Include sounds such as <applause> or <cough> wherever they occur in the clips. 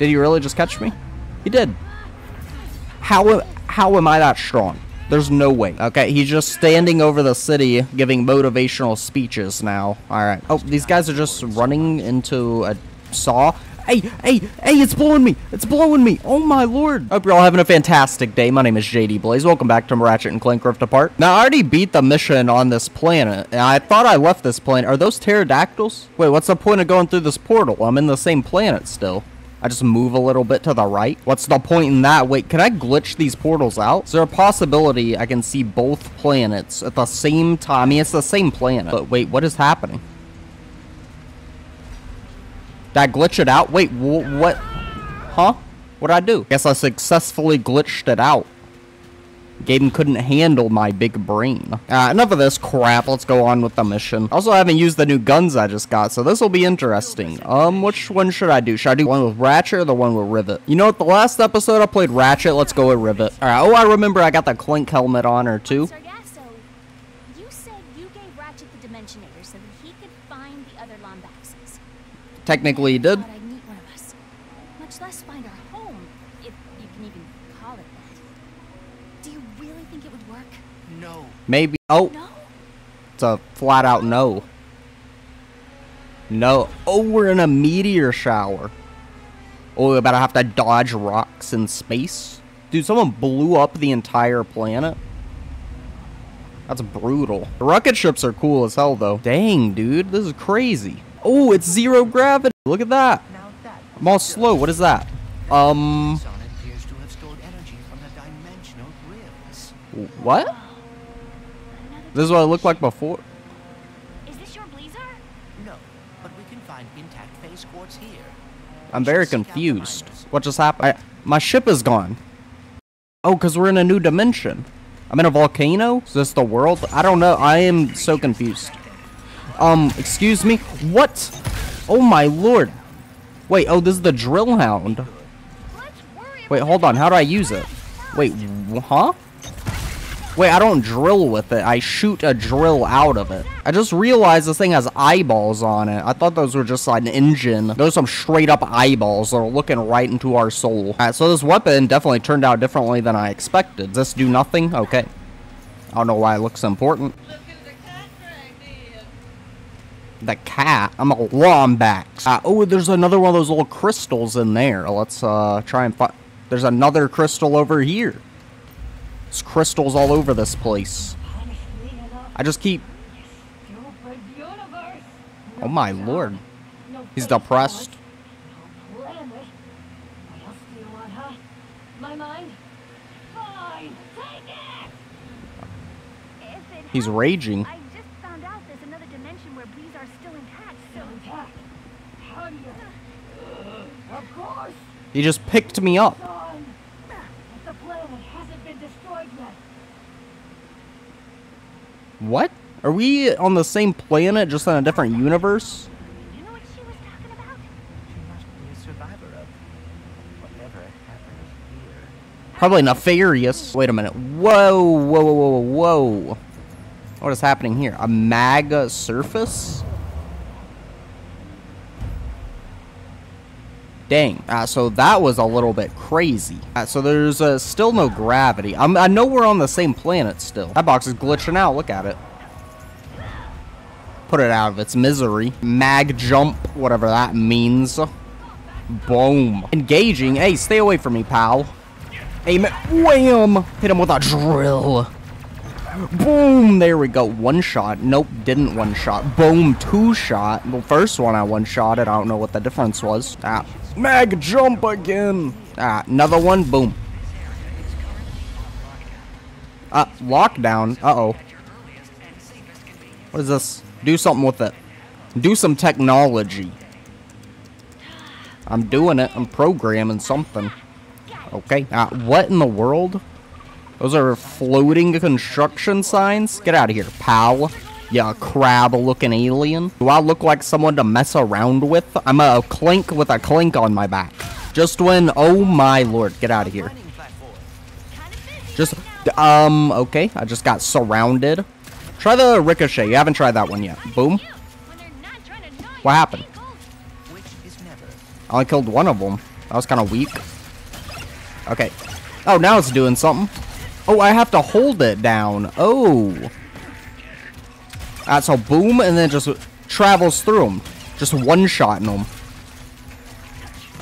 Did he really just catch me? He did. How, how am I that strong? There's no way. Okay, he's just standing over the city giving motivational speeches now. Alright. Oh, these guys are just running into a saw. Hey, hey, hey, it's blowing me. It's blowing me. Oh my lord. Hope you're all having a fantastic day. My name is JD Blaze. Welcome back to Ratchet and Clank Rift Apart. Now, I already beat the mission on this planet. I thought I left this planet. Are those pterodactyls? Wait, what's the point of going through this portal? I'm in the same planet still. I just move a little bit to the right. What's the point in that? Wait, can I glitch these portals out? Is there a possibility I can see both planets at the same time? I mean, it's the same planet. But wait, what is happening? Did I glitch it out? Wait, wh what? Huh? What'd I do? Guess I successfully glitched it out. Game couldn't handle my big brain. Uh, enough of this crap. Let's go on with the mission. Also, I haven't used the new guns I just got, so this will be interesting. Um, which one should I do? Should I do one with Ratchet or the one with Rivet? You know what? The last episode I played Ratchet. Let's go with Rivet. All right. Oh, I remember I got the Clink helmet on her too. Technically, he you said you gave Ratchet the Dimensionator so that he could find the other Lombaxes. Technically, he did. Thought I'd meet one of us. Much less find our home, if you can even call it that. Do you really think it would work? No. Maybe. Oh, No? it's a flat out no. No. Oh, we're in a meteor shower. Oh, we about to have to dodge rocks in space. Dude, someone blew up the entire planet. That's brutal. The rocket ships are cool as hell, though. Dang, dude, this is crazy. Oh, it's zero gravity. Look at that. I'm all slow. What is that? Um, Sun This is what it looked like before. Is this your Blizar? No, but we can find intact phase quartz here. I'm very confused. What just happened? I, my ship is gone. Oh, because we're in a new dimension. I'm in a volcano? Is this the world? I don't know. I am so confused. Um, excuse me? What? Oh my lord. Wait, oh, this is the drill hound. Wait, hold on. How do I use it? Wait, huh? Wait, I don't drill with it. I shoot a drill out of it. I just realized this thing has eyeballs on it. I thought those were just like an engine. Those are some straight up eyeballs that are looking right into our soul. Alright, so this weapon definitely turned out differently than I expected. Does this do nothing? Okay. I don't know why it looks important. The cat? I'm a wombat. Uh, oh, there's another one of those little crystals in there. Let's uh try and find. There's another crystal over here. There's crystals all over this place. I just keep. Oh my lord. He's depressed. He's raging. He just picked me up. son. But the planet hasn't been destroyed yet. What? Are we on the same planet, just in a different universe? you know what she was talking about? She must be a survivor of whatever happened here. Probably nefarious. Wait a minute. Whoa, whoa, whoa, whoa, whoa. What is happening here? A mag surface? Dang. Uh, so that was a little bit crazy. Uh, so there's uh, still no gravity. I'm, I know we're on the same planet still. That box is glitching out. Look at it. Put it out of its misery. Mag jump, whatever that means. Boom. Engaging. Hey, stay away from me, pal. Aim it. Wham! Hit him with a drill. Boom! There we go. One shot. Nope, didn't one shot. Boom, two shot. The first one I one shot it. I don't know what the difference was. Ah. Mag jump again. Ah, another one. Boom. Uh, lockdown. Uh-oh. What is this? Do something with it. Do some technology. I'm doing it. I'm programming something. Okay. Uh, what in the world? Those are floating construction signs? Get out of here, pal. You crab-looking alien. Do I look like someone to mess around with? I'm a clink with a clink on my back. Just when... Oh, my lord. Get out of here. Just... Um, okay. I just got surrounded. Try the ricochet. You haven't tried that one yet. Boom. What happened? I only killed one of them. That was kind of weak. Okay. Oh, now it's doing something. Oh, I have to hold it down. Oh. That's a boom, and then just travels through them. Just one-shotting them.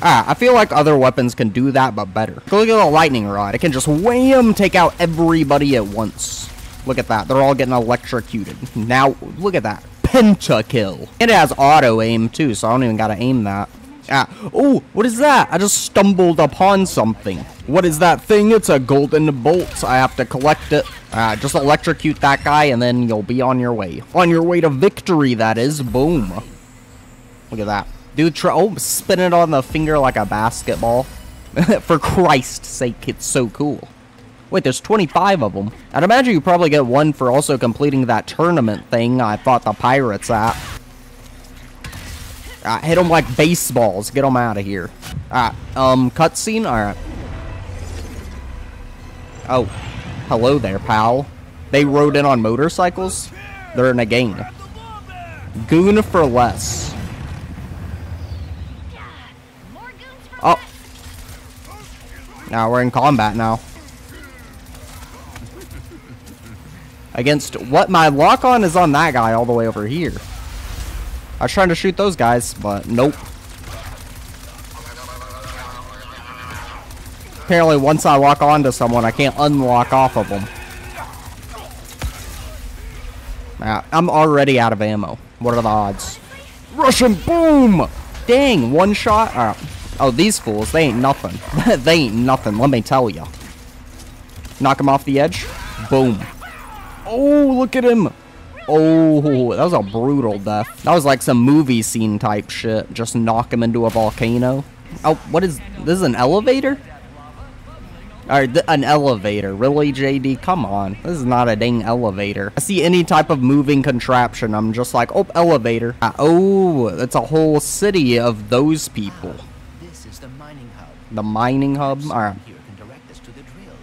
Ah, I feel like other weapons can do that, but better. Look at the lightning rod. It can just wham, take out everybody at once. Look at that. They're all getting electrocuted. Now, look at that. Pentakill. And it has auto aim, too, so I don't even gotta aim that. Ah, oh, what is that? I just stumbled upon something. What is that thing? It's a golden bolt. I have to collect it. Ah, just electrocute that guy, and then you'll be on your way. On your way to victory, that is. Boom. Look at that. Dude, try- oh, spin it on the finger like a basketball. <laughs> For Christ's sake, it's so cool. Wait, there's 25 of them. I'd imagine you probably get one for also completing that tournament thing I fought the pirates at. Uh, hit them like baseballs. Get them out of here. Alright, um, cutscene? Alright. Oh, hello there, pal. They rode in on motorcycles? They're in a gang. Goon for less. Oh. Now we're in combat now. Against what? My lock on is on that guy all the way over here. I was trying to shoot those guys, but nope. Apparently, once I lock onto someone, I can't unlock off of them. I'm already out of ammo. What are the odds? Russian boom! Dang, one shot? Alright. Oh, these fools, they ain't nothing. <laughs> they ain't nothing, let me tell ya. Knock him off the edge. Boom. Oh, look at him. Oh, that was a brutal death. That was like some movie scene type shit. Just knock him into a volcano. Oh, what is... This is an elevator? Alright, th- an elevator. Really, JD? Come on. This is not a dang elevator. I see any type of moving contraption, I'm just like, oh, elevator. Uh, oh, it's a whole city of those people. This is the mining hub. The mining hub? Alright. here can direct us to the drill.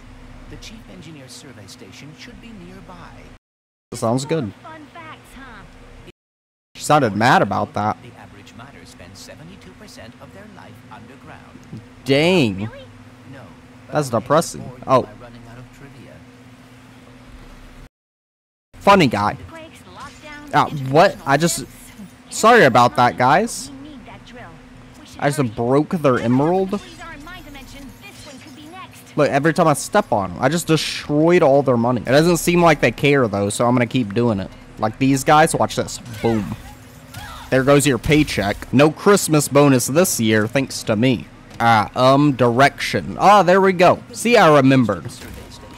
The chief engineer's survey station should be nearby. Sounds good. facts, huh? She sounded mad about that. The average miner spends 72% of their life underground. Dang. Really? No. That's depressing. Oh. by running out of trivia. Funny guy. Quakes, lockdowns, Ah, what? I just- sorry about that, guys. We need that drill. We should I just broke their emerald. Look, every time I step on them, I just destroyed all their money. It doesn't seem like they care, though, so I'm going to keep doing it. Like these guys, watch this. Boom. There goes your paycheck. No Christmas bonus this year, thanks to me. Ah, um, direction. Ah, there we go. See, I remembered.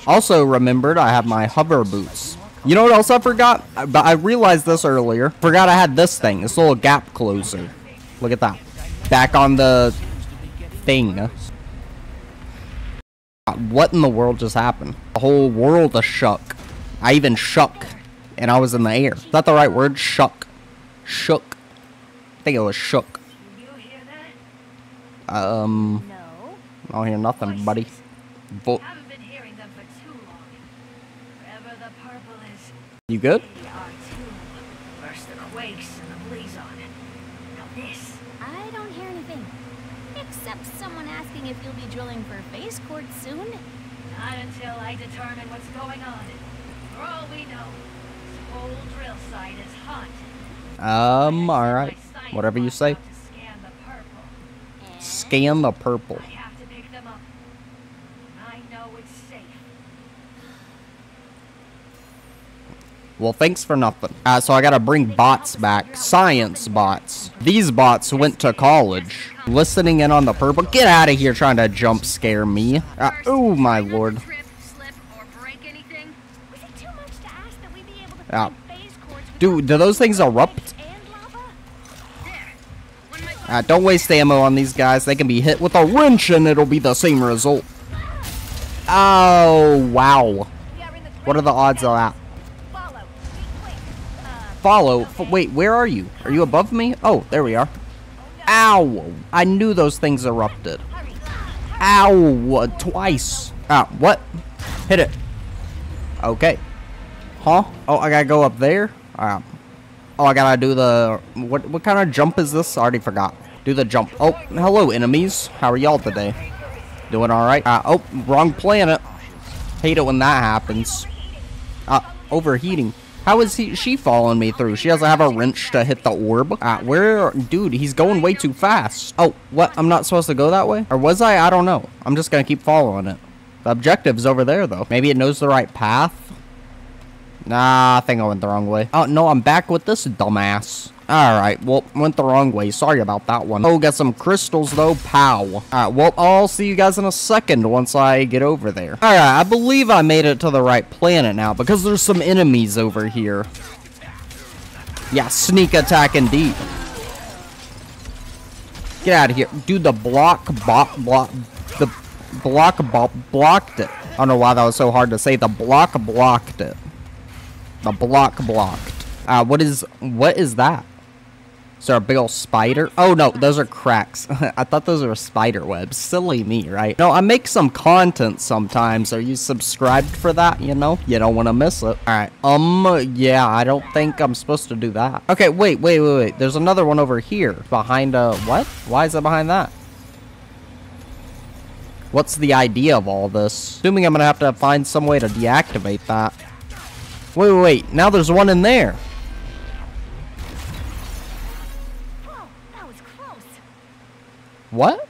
Also remembered I have my hover boots. You know what else I forgot? But I realized this earlier. Forgot I had this thing, this little gap closer. Look at that. Back on the thing. What in the world just happened? The whole world a shook. I even shook, and I was in the air. Is that the right word? Shook. Shook. I think it was shook. You? Um, No. I don't hear nothing, buddy. Vo- Haven't been hearing them for too long. Wherever the purple is, you good? they are too. First the quakes and the blazon. Now this. I don't hear anything. Except someone asking if you'll be drilling for phase quartz soon. Not until I determine what's going on. For all we know, this whole drill site is hot. Um, alright. Whatever you say. scan the purple. Scan the purple. I have to pick them up. I know it's safe. Well, thanks for nothing. Uh, so I gotta bring bots back. Science bots. These bots went to college. Listening in on the purple. Get out of here trying to jump scare me. Uh, oh, my lord. Trip, slip, or break anything? Was it too much to ask that we be able to Yeah. Dude, do those things erupt? Uh, don't waste ammo on these guys. They can be hit with a wrench and it'll be the same result. Oh, wow. What are the odds of that? Follow. Uh, wait, where are you? Are you above me? Oh, there we are. Ow! I knew those things erupted. Ow! uh, Twice. Ah, what? Hit it. Okay. Huh? Oh, I gotta go up there? Ah. Oh, I gotta do the... What What kind of jump is this? I already forgot. Do the jump. Oh, hello, enemies. How are y'all today? Doing alright? Uh, oh, wrong planet. Hate it when that happens. Uh, overheating. How is he, she following me through? She doesn't have a wrench to hit the orb. Uh, where? Dude, he's going way too fast. Oh, what? I'm not supposed to go that way? Or was I? I don't know. I'm just gonna keep following it. The objective's over there, though. Maybe it knows the right path? Nah, I think I went the wrong way. Oh, no, I'm back with this dumbass. Alright, well, went the wrong way. Sorry about that one. Oh, got some crystals, though. Pow. Alright, well, I'll see you guys in a second once I get over there. Alright, I believe I made it to the right planet now, because there's some enemies over here. Yeah, sneak attack indeed. Get out of here. Dude, the block bot block the block bot blocked it. I don't know why that was so hard to say. The block blocked it. The block blocked. Uh, what is what is that? Is there a big old spider? Oh no, those are cracks. <laughs> I thought those were spider webs. Silly me, right? No, I make some content sometimes. Are you subscribed for that? You know, you don't want to miss it. All right. Um, yeah, I don't think I'm supposed to do that. Okay, wait, wait, wait, wait. There's another one over here behind. Uh, what? Why is it behind that? What's the idea of all this? Assuming I'm gonna have to find some way to deactivate that. Wait, wait, wait. Now there's one in there. Whoa, that was close. What?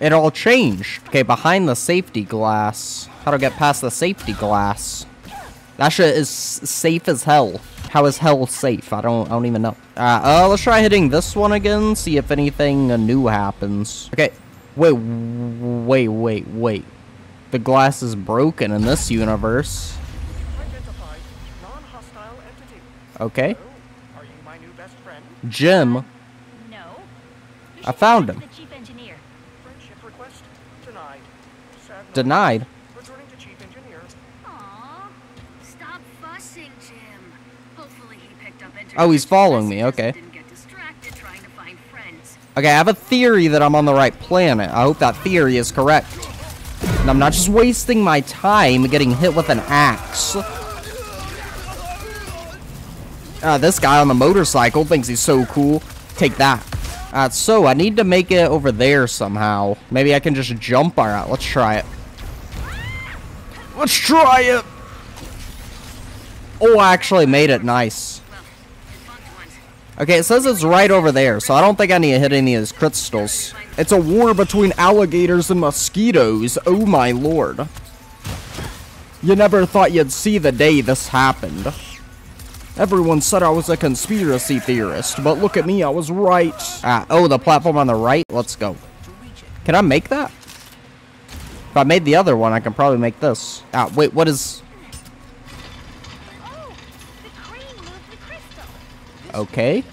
It all changed. Okay, behind the safety glass. How to get past the safety glass? That shit is safe as hell. How is hell safe? I don't. I don't even know. Uh, uh let's try hitting this one again. See if anything new happens. Okay. Wait, wait, wait, wait. The glass is broken in this universe. Okay. Oh, are you my new best friend? Jim. No. I found him. The chief engineer. Friendship request denied. Sad. Denied. Returning to chief engineer. Aww. Stop fussing, Jim. Hopefully he picked up Oh, he's following me, okay. Didn't get distracted trying to find friends. Okay, I have a theory that I'm on the right planet. I hope that theory is correct. And I'm not just wasting my time getting hit with an axe. Uh, this guy on the motorcycle thinks he's so cool. Take that. Uh, so, I need to make it over there somehow. Maybe I can just jump. Alright, let's try it. Let's try it! Oh, I actually made it nice. Okay, it says it's right over there, so I don't think I need to hit any of these crystals. It's a war between alligators and mosquitoes. Oh my lord. You never thought you'd see the day this happened. Everyone said I was a conspiracy theorist, but look at me, I was right. Ah, oh, the platform on the right? Let's go. Can I make that? If I made the other one, I can probably make this. Ah, wait, what is... Okay.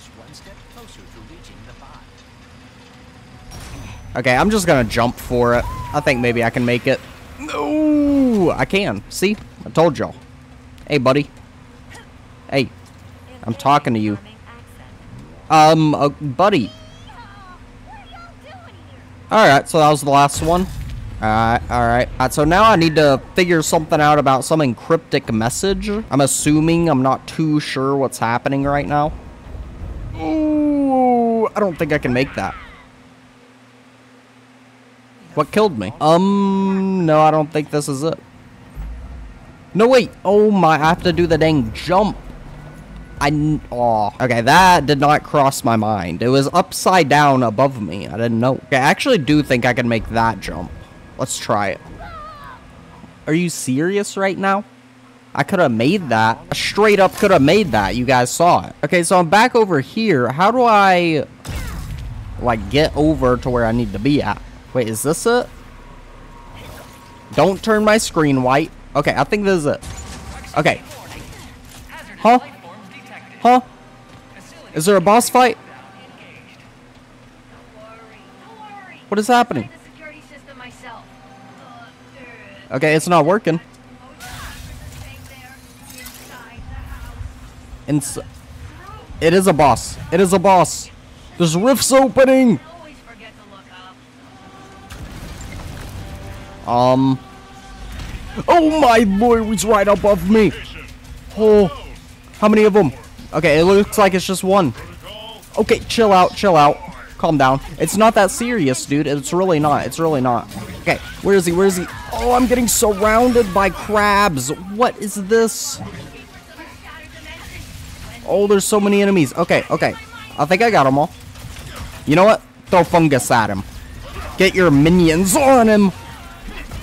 Okay, I'm just gonna jump for it. I think maybe I can make it. No, I can. See? I told y'all. Hey, buddy. I'm talking to you. Um, uh, buddy. Alright, so that was the last one. Alright, alright. Alright, so now I need to figure something out about some encryptic message. I'm assuming I'm not too sure what's happening right now. Ooh, I don't think I can make that. What killed me? Um, no, I don't think this is it. No, wait. Oh my, I have to do the dang jump. I, oh, okay, that did not cross my mind. It was upside down above me. I didn't know. Okay, I actually do think I can make that jump. Let's try it. Are you serious right now? I could have made that. I straight up could have made that. You guys saw it. Okay, so I'm back over here. How do I, like, get over to where I need to be at? Wait, is this it? Don't turn my screen white. Okay, I think this is it. Okay. Huh? Huh? Is there a boss fight? What is happening? Okay, it's not working. Ins it is a boss. It is a boss. There's rifts opening. Um. Oh my lord, he's right above me. Oh, how many of them? Okay, it looks like it's just one. Okay, chill out, chill out. Calm down. It's not that serious, dude. It's really not. It's really not. Okay, where is he? Where is he? Oh, I'm getting surrounded by crabs. What is this? Oh, there's so many enemies. Okay, okay. I think I got them all. You know what? Throw fungus at him. Get your minions on him.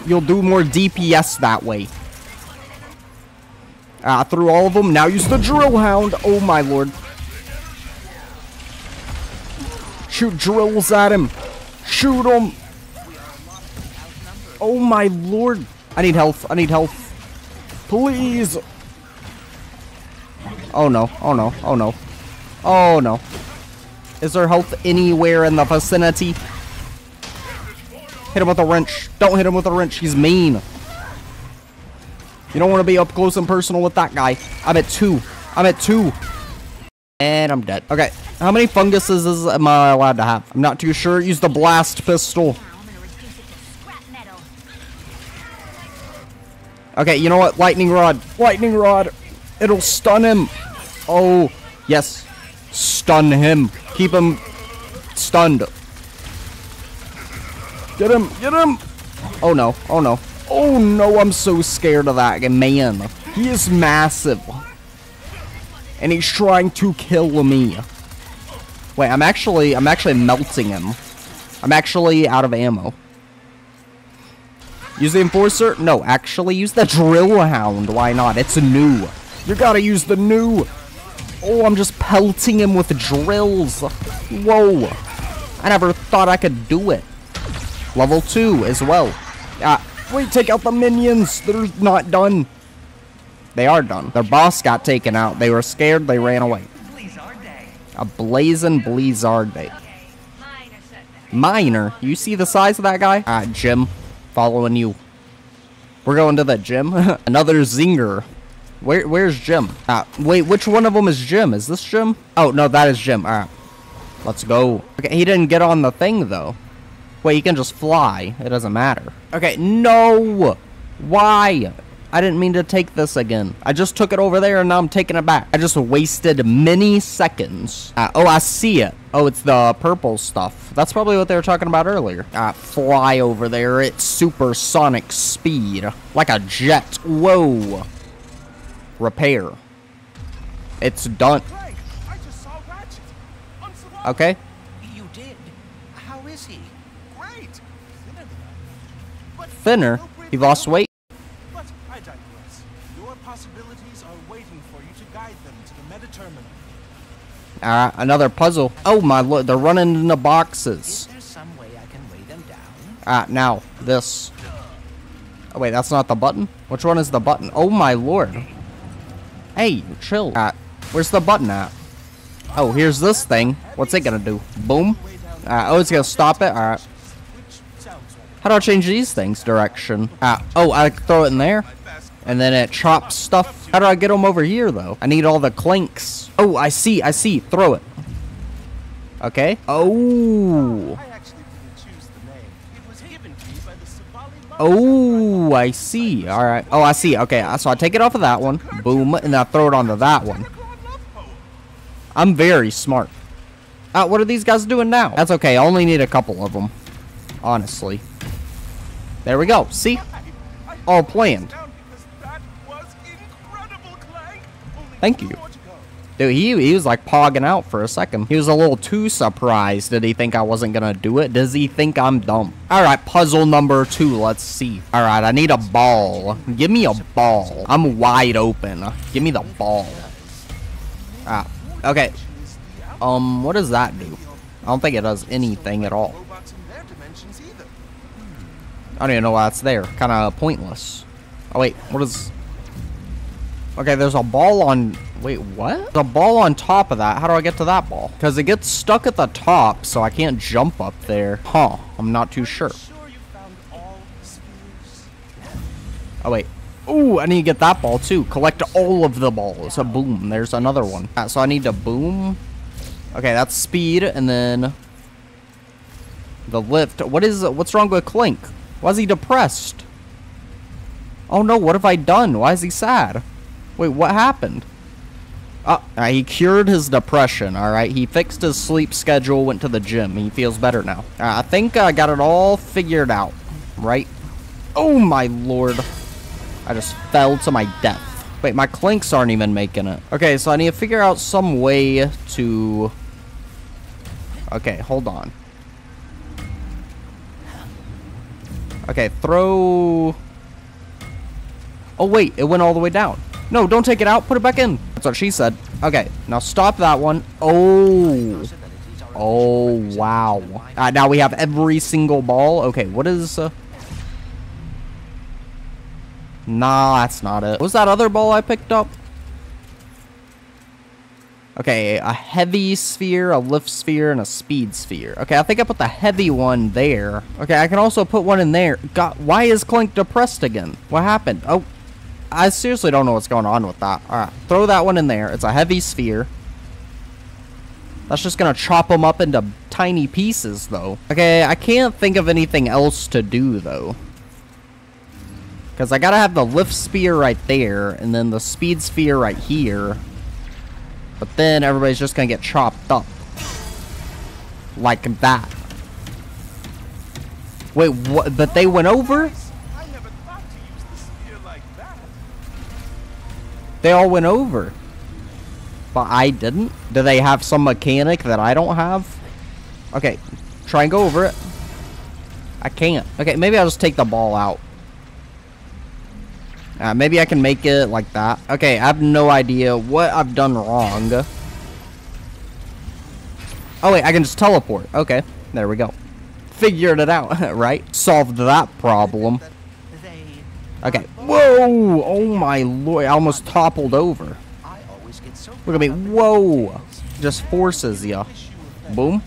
You'll do more DPS that way. Ah, through all of them. Now use the drill hound. Oh my lord. Shoot drills at him. Shoot him. Oh my lord. I need health. I need health. Please. Oh no. Oh no. Oh no. Oh no. Is there health anywhere in the vicinity? Hit him with a wrench. Don't hit him with a wrench. He's mean. You don't want to be up close and personal with that guy. I'm at two. I'm at two. And I'm dead. Okay. How many funguses is, am I allowed to have? I'm not too sure. Use the blast pistol. Okay, you know what? Lightning rod. Lightning rod. It'll stun him. Oh, yes. Stun him. Keep him stunned. Get him. Get him. Oh, no. Oh, no. Oh, no. I'm so scared of that. Man, he is massive. And he's trying to kill me. Wait, I'm actually, I'm actually melting him. I'm actually out of ammo. Use the Enforcer? No, actually use the Drill Hound. Why not? It's a new. You gotta use the new. Oh, I'm just pelting him with drills. Whoa. I never thought I could do it. Level 2 as well. Ah, wait, take out the minions. They're not done. They are done. Their boss got taken out. They were scared. They ran away. A blazing Blizar day. Minor You see the size of that guy? Ah, Jim. Following you. We're going to the gym. <laughs> Another zinger. Where, where's Jim? Ah, wait, which one of them is Jim? Is this Jim? Oh, no, that is Jim. Alright. Let's go. Okay, he didn't get on the thing, though. Wait, you can just fly. It doesn't matter. Okay, no! Why? I didn't mean to take this again. I just took it over there and now I'm taking it back. I just wasted many seconds. Uh, oh, I see it. Oh, it's the purple stuff. That's probably what they were talking about earlier. Uh, fly over there at supersonic speed. Like a jet. Whoa. Repair. It's done. Clank, I just saw Ratchet. Unsurvivable. Okay. You did. How is he? Great. Thinner than I But Thinner. no great He lost weight. But I digress. Your possibilities are waiting for you to guide them to the meta terminal. Alright, another puzzle. Oh my lord, they're running in the Is boxes. there some way I can weigh them down? Ah, now, this. Oh, wait, that's not the button? Which one is the button? Oh, my lord. Hey, chill. Ah, where's the button at? Oh, here's this thing. What's it gonna do? Boom? Ah, oh, it's gonna stop it? Alright. Which sounds like How do I change these things direction? Ah, oh, I throw it in there? And then it chops stuff. How do I get them over here, though? I need all the clinks. Oh, I see, I see. Throw it. Okay. Oh. I actually didn't choose the name. It was given to me by the Savali Love Oh, I see. All right. Oh, I see. Okay, so I take it off of that one. Boom, and I throw it onto that one. Underground Love Poem. I'm very smart. Uh, what are these guys doing now? That's okay. I only need a couple of them. Honestly. There we go. See? All planned. Thank you. to. Dude, he, he was like pogging out for a second. He was a little too surprised. Did he think I wasn't gonna do it? Does he think I'm dumb? Alright, puzzle number two. Let's see. Alright, I need a ball. Give me a ball. I'm wide open. Give me the ball. Ah, okay. Um, what does that do? I don't think it does anything at all. Robots in their dimensions either. I don't even know why it's there. Kind of pointless. Oh wait, what is? Okay, there's a ball on. Wait, what? A ball on top of that. How do I get to that ball? Because it gets stuck at the top, so I can't jump up there. Huh? I'm not too sure. The? Oh wait. Ooh, I need to get that ball too. Collect all of the balls. A boom. There's another one. Ah, so I need to boom. Okay, that's speed, and then the lift. What is? What's wrong with Clink? Why is he depressed? Oh no! What have I done? Why is he sad? Wait, what happened? Oh, uh, he cured his depression, alright? He fixed his sleep schedule, went to the gym. He feels better now. Uh, I think I got it all figured out, right? Oh my lord. I just fell to my death. Wait, my clinks aren't even making it. Okay, so I need to figure out some way to... Okay, hold on. Okay, throw... Oh wait, it went all the way down. No, don't take it out. Put it back in. That's what she said. Okay, now stop that one. Oh. Oh, wow. Uh, now we have every single ball. Okay, what is... Uh... Nah, that's not it. What was that other ball I picked up? Okay, a heavy sphere, a lift sphere, and a speed sphere. Okay, I think I put the heavy one there. Okay, I can also put one in there. God, why is Clink depressed again? What happened? Oh, I seriously don't know what's going on with that. Alright, throw that one in there. It's a heavy sphere. That's just gonna chop them up into tiny pieces, though. Okay, I can't think of anything else to do, though. Because I gotta have the lift sphere right there, and then the speed sphere right here. But then everybody's just gonna get chopped up. Like that. Wait, what? But they went over? They all went over. But I didn't? Do they have some mechanic that I don't have? Okay, try and go over it. I can't. Okay, maybe I'll just take the ball out. Uh, maybe I can make it like that. Okay, I have no idea what I've done wrong. Oh wait, I can just teleport. Okay, there we go. Figured it out, <laughs> right? Solved that problem. Okay. Whoa! Oh my lord, I almost toppled over. Look at me. Whoa! Just forces. You. Boom.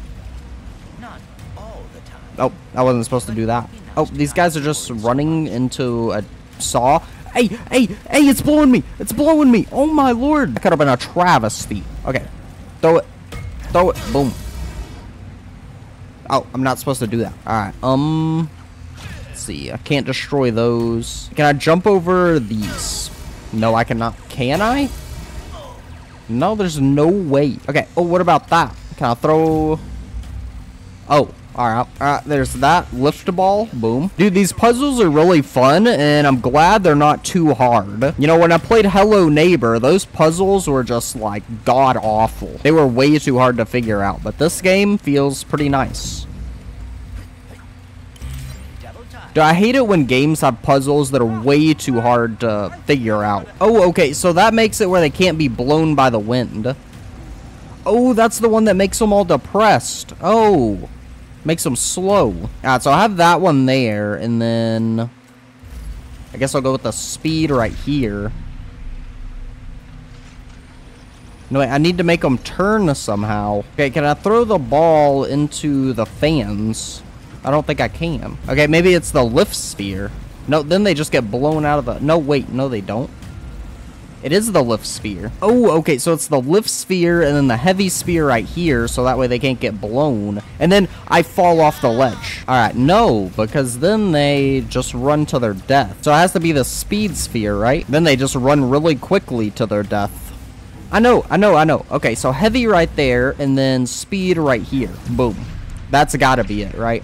Oh, I wasn't supposed to do that. Oh, these guys are just running into a saw. Hey, hey, hey, it's blowing me. It's blowing me. Oh my lord. That could have been a travesty. Okay. Throw it. Throw it. Boom. Oh, I'm not supposed to do that. Alright. Um. Let's see. I can't destroy those. Can I jump over these? No, I cannot. Can I? No, there's no way. Okay. Oh, what about that? Can I throw... Oh, alright. Alright, there's that. Lift ball. Boom. Dude, these puzzles are really fun, and I'm glad they're not too hard. You know, when I played Hello Neighbor, those puzzles were just, like, god-awful. They were way too hard to figure out, but this game feels pretty nice. Do I hate it when games have puzzles that are way too hard to figure out? Oh, okay, so that makes it where they can't be blown by the wind. Oh, that's the one that makes them all depressed. Oh, makes them slow. Alright, so I have that one there, and then... I guess I'll go with the speed right here. No, wait, I need to make them turn somehow. Okay, can I throw the ball into the fans? I don't think I can. Okay, maybe it's the lift sphere. No, then they just get blown out of the... No, wait, no they don't. It is the lift sphere. Oh, okay, so it's the lift sphere and then the heavy sphere right here, so that way they can't get blown. And then I fall off the ledge. Alright, no, because then they just run to their death. So it has to be the speed sphere, right? Then they just run really quickly to their death. I know, I know, I know. Okay, so heavy right there, and then speed right here. Boom. That's gotta be it, right?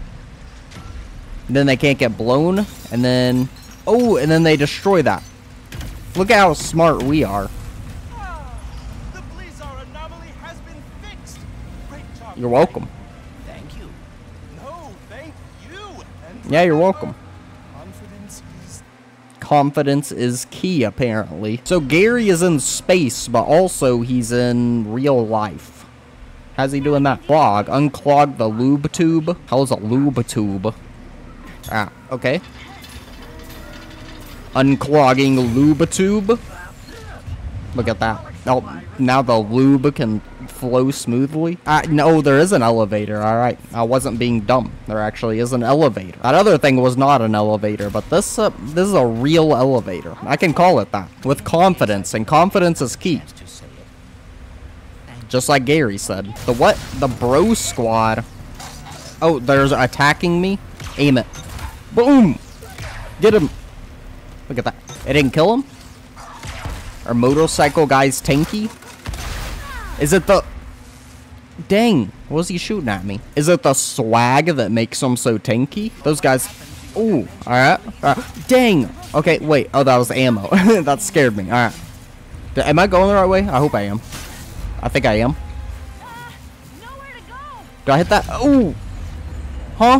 Then they can't get blown, and then... Oh, and then they destroy that. Look at how smart we are. Ah, the Blizar anomaly has been fixed. Great job. You're welcome. Thank you. No, thank you. And Yeah, you're welcome. Confidence is Confidence is key, apparently. So Gary is in space, but also he's in real life. How's he doing that? Clog. Unclog the lube tube. How's a lube tube? Ah, okay. Unclogging lube tube. Look at that. Oh, now the lube can flow smoothly. Uh, no, there is an elevator. All right, I wasn't being dumb. There actually is an elevator. That other thing was not an elevator, but this uh, this is a real elevator. I can call it that with confidence, and confidence is key. Just like Gary said. The what? The bro squad. Oh, there's attacking me. Aim it. Boom. Get him. Look at that. It didn't kill him. Our motorcycle guy's tanky. Is it the... Dang, what was he shooting at me? Is it the swag that makes them so tanky? Those guys... Ooh, alright. alright. Dang! Okay, wait. Oh, that was ammo. <laughs> that scared me. Alright. Am I going the right way? I hope I am. I think I am. Do I hit that? Ooh! Huh?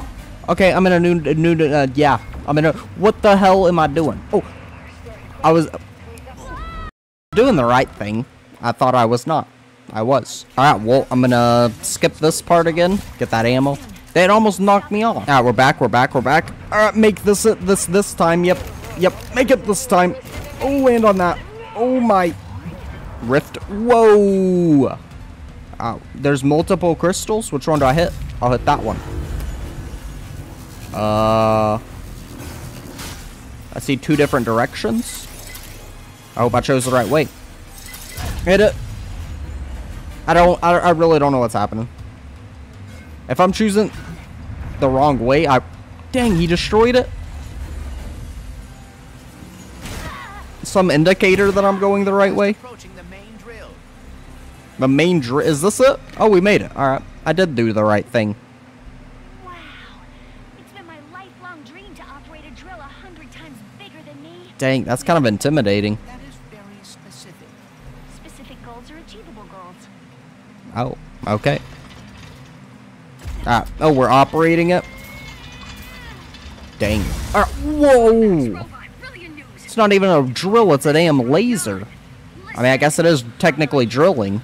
Okay, I'm in a new... new uh, yeah. I'm in a... What the hell am I doing? Oh! I was... Doing the right thing. I thought I was not. I was. Alright, well, I'm gonna skip this part again. Get that ammo. It almost knocked me off. Alright, we're back, we're back, we're back. Alright, make this this this time. Yep. Yep. Make it this time. Oh, land on that. Oh my. Rift. Whoa. Uh, there's multiple crystals. Which one do I hit? I'll hit that one. Uh. I see two different directions. I hope I chose the right way. Hit it. I don't. I, I really don't know what's happening. If I'm choosing the wrong way, I. Dang, he destroyed it. Some indicator that I'm going the right way. The main drill. The main dr- is this it? Oh, we made it. All right, I did do the right thing. Dang, that's kind of intimidating. That is very specific. Specific goals are achievable goals. Oh, okay. Ah, oh, we're operating it. Dang. Ah, whoa! Robot, brilliant news. It's not even a drill, it's a damn laser. I mean, I guess it is technically drilling.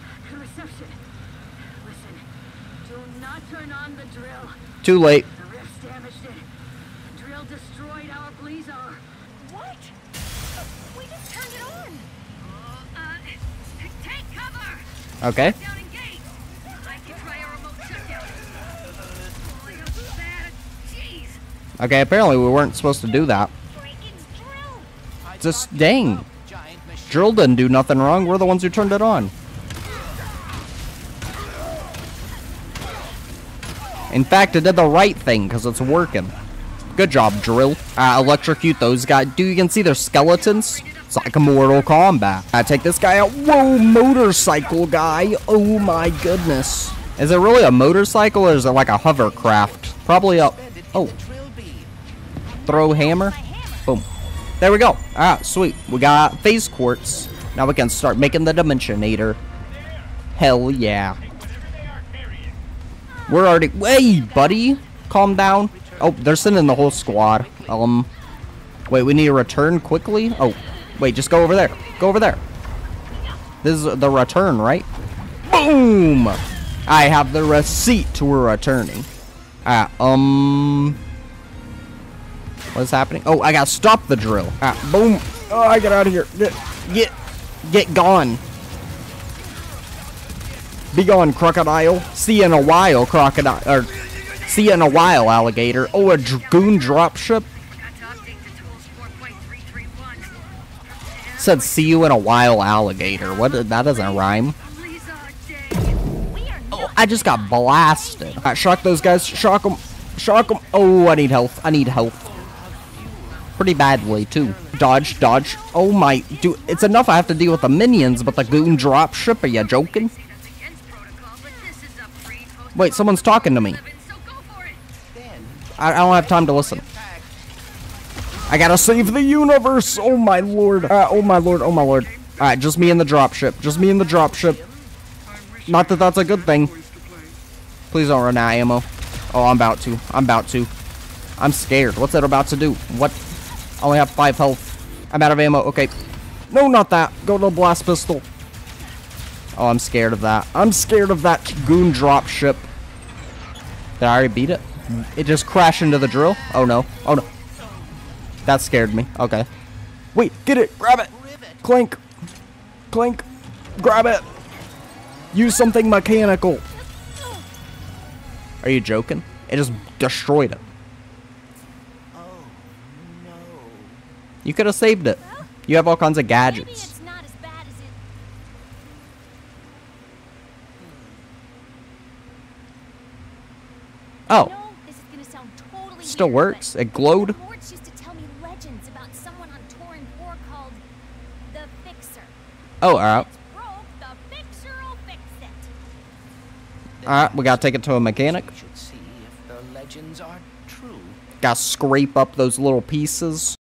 Too Listen, Jeez. Okay, apparently we weren't supposed to do that. Just dang. Drill didn't do nothing wrong. We're the ones who turned it on. In fact, it did the right thing because it's working. Good job, Drill. Uh, electrocute those guys. Do you can see their skeletons. It's like a Mortal Kombat. I take this guy out. Whoa, motorcycle guy. Oh my goodness. Is it really a motorcycle or is it like a hovercraft? Probably a... Oh, throw hammer. Boom. There we go. Ah, sweet. We got phase quartz. Now we can start making the dimensionator. Hell yeah. We're already. Wait, buddy. Calm down. Oh, they're sending the whole squad. Um. Wait, we need to return quickly. Oh, wait. Just go over there. Go over there. This is the return, right? Boom. I have the receipt. We're returning. Ah, um. What's happening? Oh, I gotta stop the drill. Ah, boom. Oh, I get out of here. Get, get, get gone. Be gone, crocodile. See you in a while, crocodile. Or, see you in a while, alligator. Oh, a dragoon dropship. Said see you in a while, alligator. What? That doesn't rhyme. Oh, I just got blasted. Alright, shock those guys. Shock them. Shock them. Oh, I need health. I need health. Pretty badly, too. Dodge, dodge. Oh my. Dude, it's enough I have to deal with the minions, but the goon drop ship, are you joking? Wait, someone's talking to me. I don't have time to listen. I gotta save the universe. Oh my lord. Uh, oh my lord. Oh my lord. Alright, just me and the dropship. Just me and the dropship. Not that that's a good thing. Please don't run out of ammo. Oh, I'm about to. I'm about to. I'm scared. What's that about to do? What? I only have five health. I'm out of ammo. Okay. No, not that. Go to the blast pistol. Oh, I'm scared of that. I'm scared of that goon dropship. Did I already beat it? It just crashed into the drill? Oh no. Oh no. That scared me. Okay. Wait, get it. Grab it. Clink. Clink. Grab it. Use something mechanical. Are you joking? It just destroyed it. Oh no. You could have saved it. You have all kinds of gadgets. Oh, totally Still weird, works. It glowed. the reports used to tell me legends about someone on Torren 4 called the Fixer. Oh, will fix it. Alright, we gotta take it to a mechanic. Gotta scrape up those little pieces.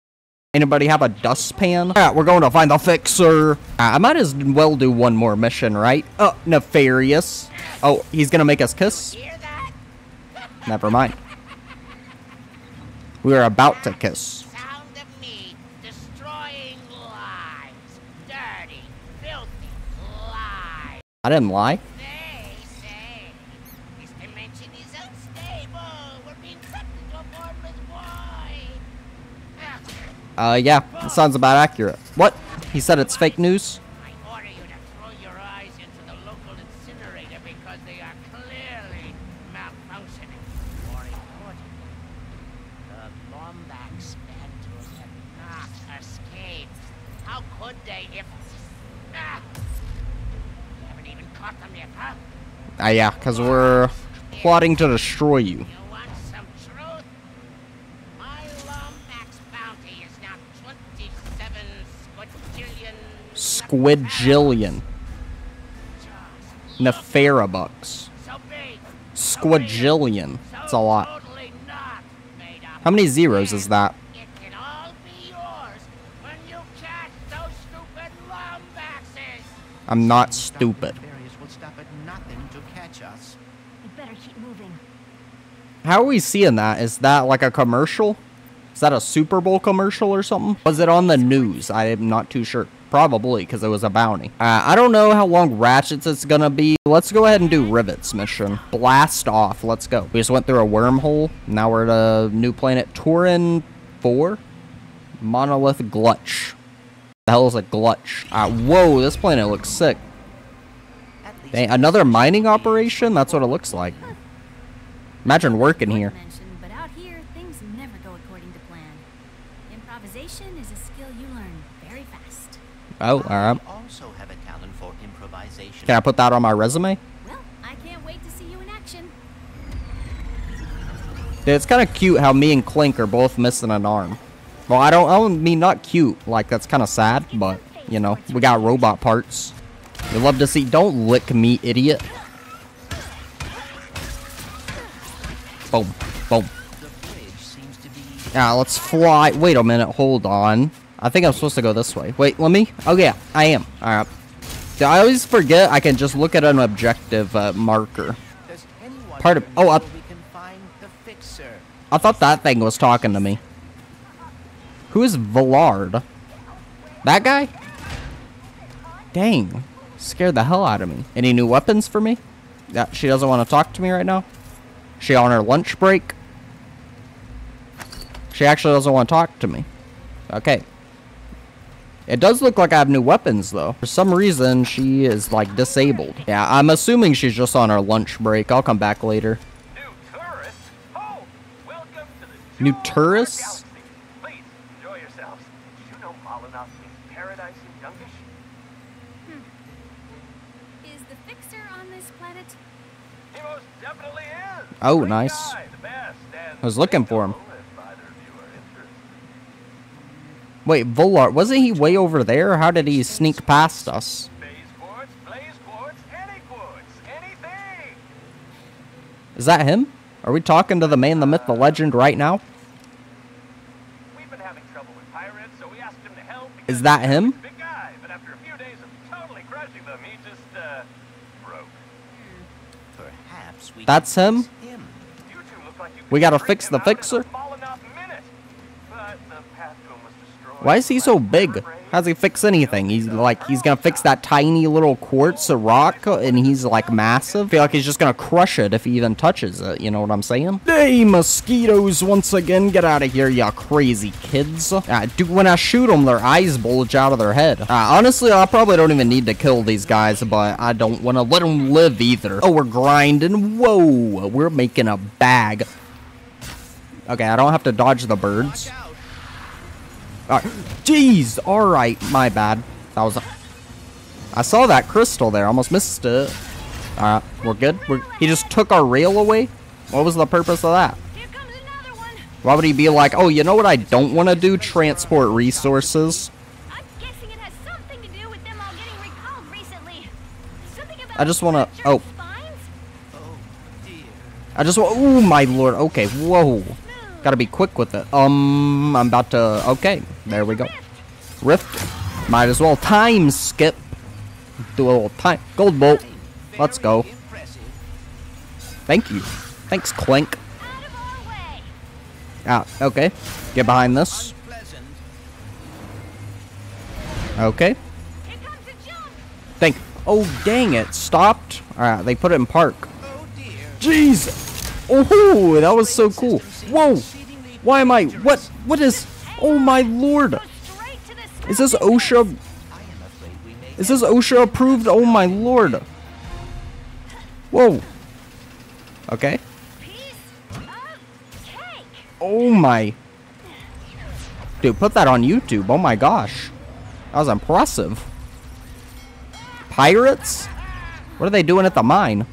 Anybody have a dustpan? Alright, we're going to find the fixer. Uh, I might as well do one more mission, right? Oh, nefarious. Oh, he's gonna make us kiss? Never mind. We are about to kiss. I didn't lie. They say this dimension is unstable. We're being sucked into a formless void. Uh, yeah, that sounds about accurate. What? He said it's fake news? I order you to throw your eyes into the local incinerator because they are clearly malfunctioning. More importantly, the Lombax Spectres have not escaped. How could they if... Ah! You haven't even caught them yet, huh? Ah, yeah, because we're plotting to destroy you. You want some truth? My Lombax bounty is now 27 squadrillion... Squidjillion. Just Nefaribucks. Squadjillion. That's a lot. How many zeros is that? I'm not stupid. Nefarious will stop at nothing to catch us. We better keep moving. How are we seeing that? Is that like a commercial? Is that a Super Bowl commercial or something? Was it on the news? I am not too sure. Probably, because it was a bounty. Uh, I don't know how long Ratchet's it's gonna be. Let's go ahead and do Rivet's mission. Blast off. Let's go. We just went through a wormhole. Now we're at a new planet. Torren 4? Monolith Glutch. The hell is a Glutch? Uh, whoa, this planet looks sick. Dang, another mining operation? That's what it looks like. Imagine working here. Mentioned, but out here, things never go according to plan. Improvisation is a skill you learn very fast. Oh, alright. I also have a talent for improvisation. Can I put that on my resume? Well, I can't wait to see you in action. Dude, it's kind of cute how me and Clink are both missing an arm. Well, I don't, I don't mean not cute. Like, that's kind of sad, but, you know, we got robot parts. You love to see. Don't lick me, idiot. Boom. Boom. The bridge seems to be Yeah, let's fly. Wait a minute. Hold on. I think I'm supposed to go this way. Wait, let me. Oh, yeah, I am. Alright. I always forget I can just look at an objective uh, marker. Part of- oh, I- where we can find the fixer? I thought that thing was talking to me. Who is Villard? That guy? Dang. Scared the hell out of me. Any new weapons for me? Yeah, she doesn't want to talk to me right now. She on her lunch break? She actually doesn't want to talk to me. Okay. It does look like I have new weapons, though. For some reason, she is, like, disabled. Yeah, I'm assuming she's just on her lunch break. I'll come back later. New tourists? Oh, welcome to the New tourists? Galaxy. Please enjoy yourselves. Did you know Molyneux is paradise in Youngish? Is the fixer on this planet? He most definitely is. Oh, nice. guy, the best, and I was looking for him. single, if either of you are interested. Wait, Volar, wasn't he way over there? How did he sneak past us? Phase quartz, blaze quartz, any quartz, anything. Is that him? Are we talking to the man, the myth, the legend right now? We've been having trouble with pirates, so we asked him to help. Is that him? a Big guy, but after a few days of totally them, just uh broke. Perhaps we That's him? fix him. You two look like you We gotta fix the fixer? Why is he so big? How's he fix anything? He's like, he's gonna fix that tiny little quartz rock, and he's like massive. I feel like he's just gonna crush it if he even touches it, you know what I'm saying? Hey, mosquitoes, once again, get out of here, ya crazy kids. Uh, dude, when I shoot them, their eyes bulge out of their head. Uh, honestly, I probably don't even need to kill these guys, but I don't want to let them live either. Oh, we're grinding. Whoa, we're making a bag. Okay, I don't have to dodge the birds. Jeez! Alright, my bad. That was... I saw that crystal there. Almost missed it. Alright, we're good. We're, he just took our rail away? What was the purpose of that? Here comes another one. Why would he be like, oh, you know what I don't want to do? Transport resources. I'm guessing it has something to do with them all getting recalled recently. Something about I just wanna- oh. Oh, I just wa- oh my lord. Okay, whoa. Gotta be quick with it. Um, I'm about to. Okay, there we go. Rift. Might as well time skip. Do a little time. Gold bolt. Let's go. Thank you. Thanks, Clink. Out of our way! Ah, okay. Get behind this. Okay. Here comes a jump! Thank. Oh, dang it. Stopped. Alright, they put it in park. Jeez. Oh, that was so cool. Whoa. Why am I? What? What is? Oh my lord. Is this OSHA? Is this OSHA approved? Oh my lord. Whoa. Okay. Oh my. Dude, put that on YouTube. Oh my gosh. That was impressive. Pirates? What are they doing at the mine?